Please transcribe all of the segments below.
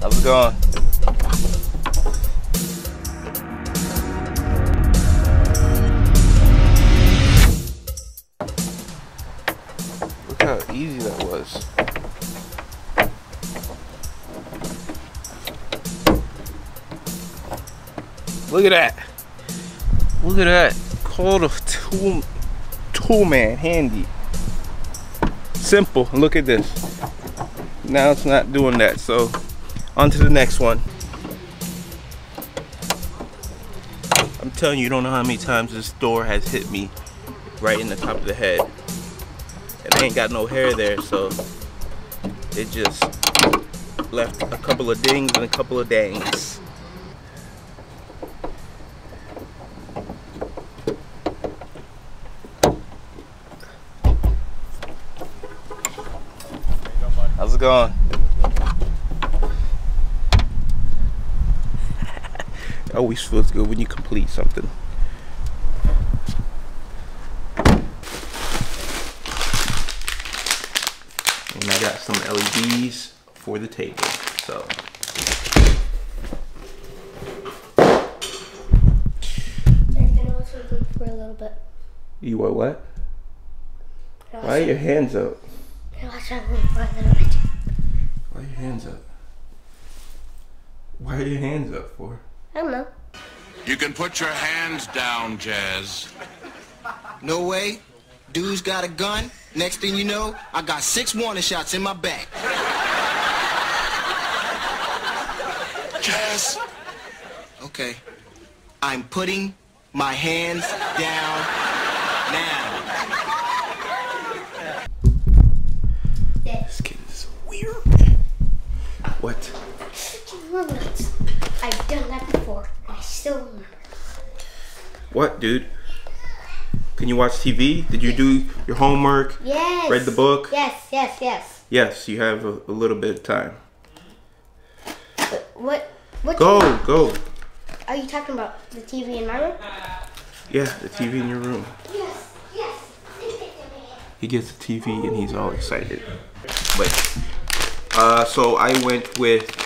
How's it going? Look how easy that was. Look at that. Look at that. Called a tool, tool man handy. Simple. Look at this. Now it's not doing that. So on to the next one. I'm telling you, you don't know how many times this door has hit me right in the top of the head. And I ain't got no hair there, so it just left a couple of dings and a couple of dangs. How's it going? Always feels good when you complete something. And I got some LEDs for the table. So They're also good for a little bit. you what what? Why are your hands up? Can I watch it for a little bit? Why are your hands up? Why are your hands up for? I don't know. You can put your hands down, Jazz. No way. Dude's got a gun. Next thing you know, I got six warning shots in my back. Jazz. Okay. I'm putting my hands down now. This kid is weird. What? Remember. I've done that before. I still remember. What, dude? Can you watch TV? Did you do your homework? Yes. Read the book? Yes, yes, yes. Yes, you have a, a little bit of time. What? What? Go, go. Are you talking about the TV in my room? Yeah, the TV in your room. Yes, yes. He gets the TV and he's all excited. But uh, so I went with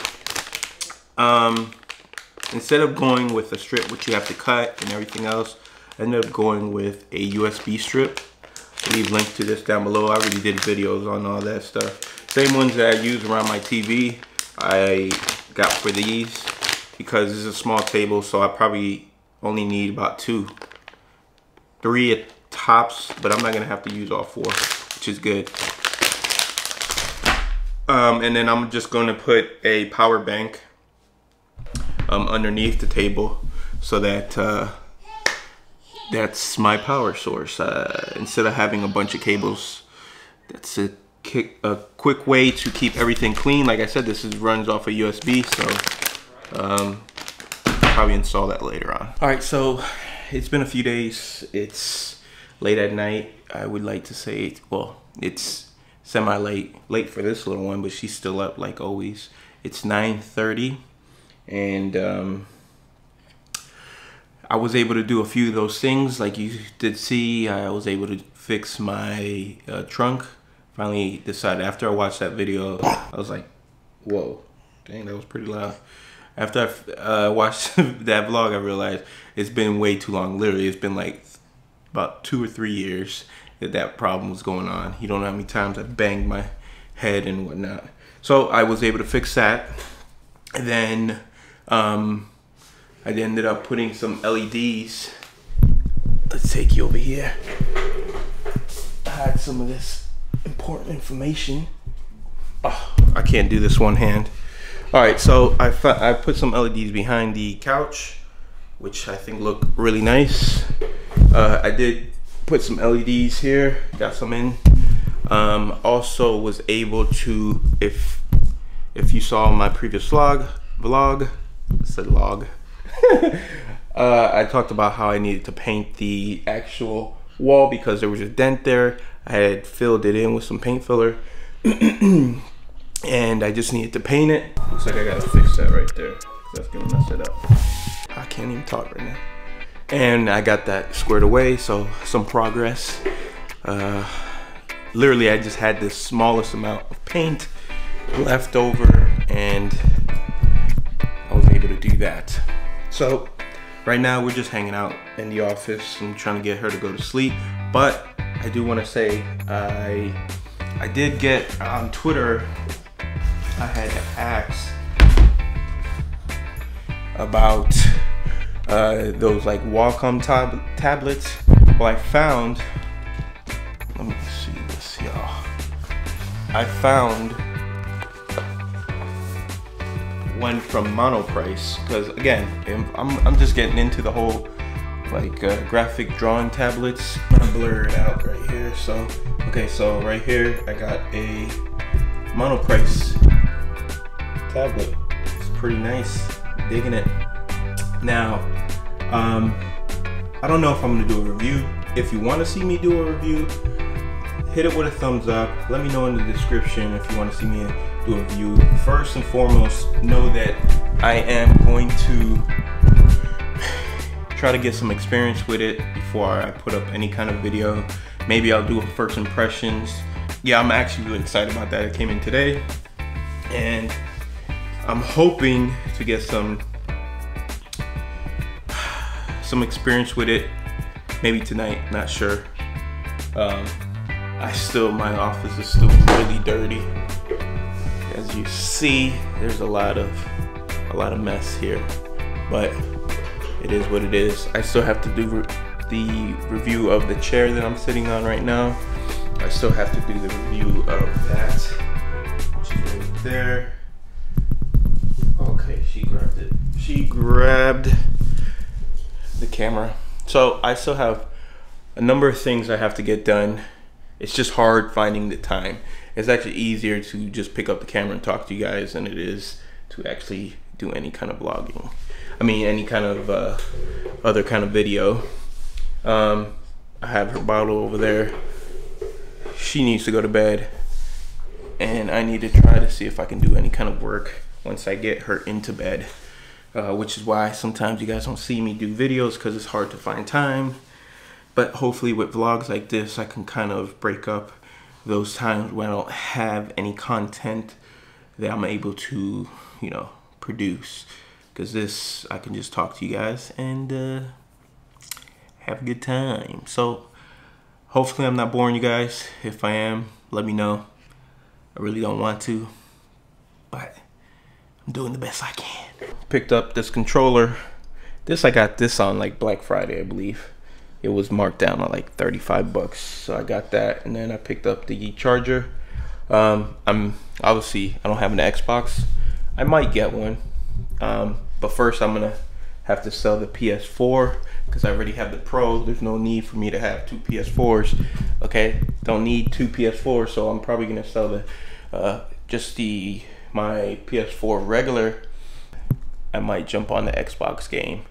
um, instead of going with a strip which you have to cut and everything else, I ended up going with a USB strip. I'll leave links to this down below. I already did videos on all that stuff. Same ones that I use around my TV. I got for these because this is a small table, so I probably only need about two three at tops, but I'm not gonna have to use all four, which is good. Um, and then I'm just gonna put a power bank um, underneath the table so that uh, that's my power source. Uh, instead of having a bunch of cables, that's a, kick, a quick way to keep everything clean. Like I said, this is runs off a USB, so um, probably install that later on. All right, so it's been a few days. It's late at night. I would like to say, well, it's semi late, late for this little one, but she's still up like always. It's 9:30, and um, I was able to do a few of those things, like you did see. I was able to fix my uh, trunk. Finally decided after I watched that video, I was like, "Whoa, dang, that was pretty loud." After I uh, watched that vlog, I realized it's been way too long. Literally, it's been like about two or three years that that problem was going on. You don't know how many times I banged my head and whatnot. So I was able to fix that. And then um, I ended up putting some LEDs. Let's take you over here. I had some of this important information. Oh, I can't do this one hand. All right, so I, I put some LEDs behind the couch, which I think look really nice. Uh, I did put some LEDs here, got some in. Um, also was able to, if if you saw my previous vlog, vlog, said log. uh, I talked about how I needed to paint the actual wall because there was a dent there. I had filled it in with some paint filler. and I just needed to paint it. Looks like I gotta fix that right there. That's gonna mess it up. I can't even talk right now. And I got that squared away, so some progress. Uh, literally, I just had the smallest amount of paint left over, and So right now we're just hanging out in the office. I'm trying to get her to go to sleep. But I do want to say I I did get on Twitter. I had asked about uh, those like Wacom tab- tablets. Well, I found. Let me see this, y'all. I found one from Monoprice because again, I'm I'm just getting into the whole like uh, graphic drawing tablets. I'm gonna blur it out right here. So okay, so right here I got a Monoprice tablet. It's pretty nice. Digging it. Now, um, I don't know if I'm gonna do a review. If you want to see me do a review, hit it with a thumbs up. Let me know in the description if you want to see me do a review. First and foremost, know that I am going to try to get some experience with it before I put up any kind of video. Maybe I'll do a first impressions. Yeah, I'm actually really excited about that. It came in today. And I'm hoping to get some some experience with it. Maybe tonight, not sure. Um, I still, my office is still really dirty. As you see, there's a lot of a lot of mess here, but it is what it is. I still have to do re the review of the chair that I'm sitting on right now. I still have to do the review of that, which is right there. Okay, she grabbed it. She grabbed the camera. So I still have a number of things I have to get done. It's just hard finding the time. It's actually easier to just pick up the camera and talk to you guys than it is to actually do any kind of vlogging. I mean, any kind of uh, other kind of video. Um, I have her bottle over there. She needs to go to bed. And I need to try to see if I can do any kind of work once I get her into bed. Uh, which is why sometimes you guys don't see me do videos because it's hard to find time. But hopefully with vlogs like this, I can kind of break up those times when I don't have any content that I'm able to, you know, produce. Because this, I can just talk to you guys and uh, have a good time. So hopefully I'm not boring you guys. If I am, let me know. I really don't want to, but I'm doing the best I can. Picked up this controller. This I got this on like Black Friday, I believe. It was marked down at like 35 bucks. So I got that and then I picked up the charger. Um, I'm obviously I don't have an Xbox. I might get one. Um, but first I'm gonna have to sell the PS4 because I already have the Pro. There's no need for me to have two PS4s. Okay, don't need two PS4s, so I'm probably gonna sell the uh, just the my PS4 regular. I might jump on the Xbox game,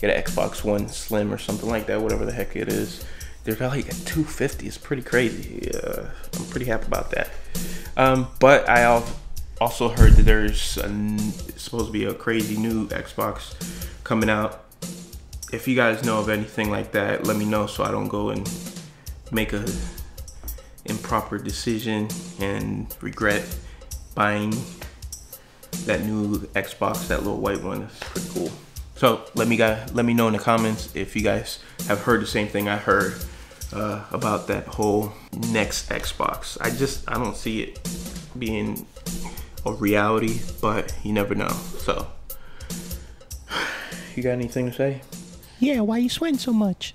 get an Xbox One Slim or something like that, whatever the heck it is. They're like at 250. It's pretty crazy. Uh, I'm pretty happy about that. Um, but I also heard that there's a, supposed to be a crazy new Xbox coming out. If you guys know of anything like that, let me know so I don't go and make a improper decision and regret buying that new Xbox, that little white one. It's pretty cool. So let me guys, let me know in the comments if you guys have heard the same thing I heard uh, about that whole next Xbox. I just I don't see it being a reality, but you never know. So, you got anything to say? Yeah, why you sweating so much?